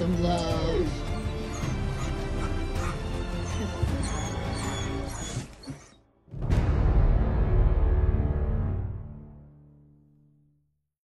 some love.